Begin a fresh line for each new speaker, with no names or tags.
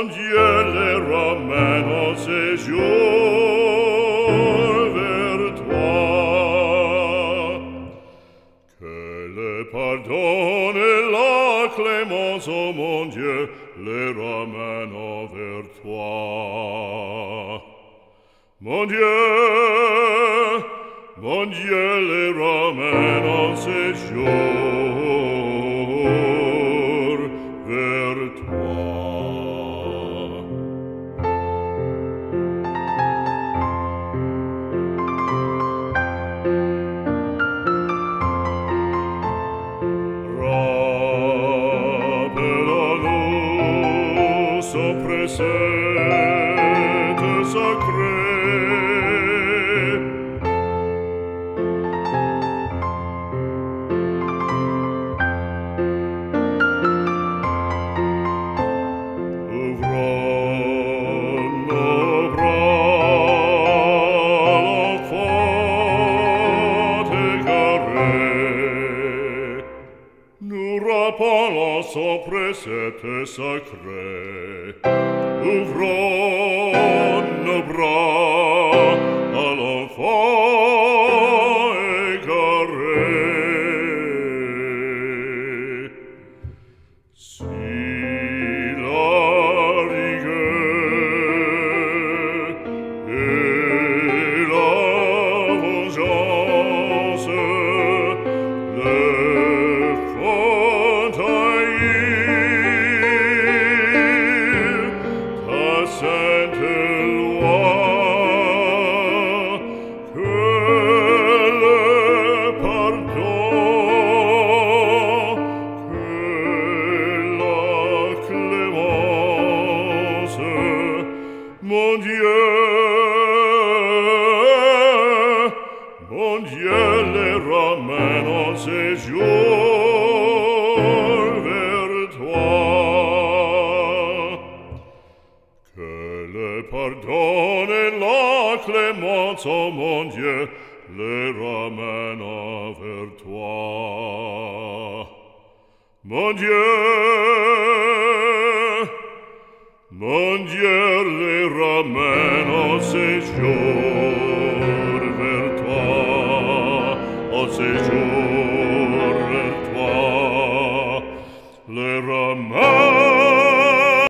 quand Dieu les ramène en séjour toi. Que le pardon et la clémence, oh mon Dieu, les ramène envers toi. Mon Dieu, mon Dieu, les ramène en séjour presente sacre la sopra sete sacre, Ouvron, bra quand iele ramena se jour vers toi. Que le pardon et la clémence, oh mon Dieu, le ramène vers toi. Mon Dieu, mon Dieu, le ramène au séjour. séjour toi le remède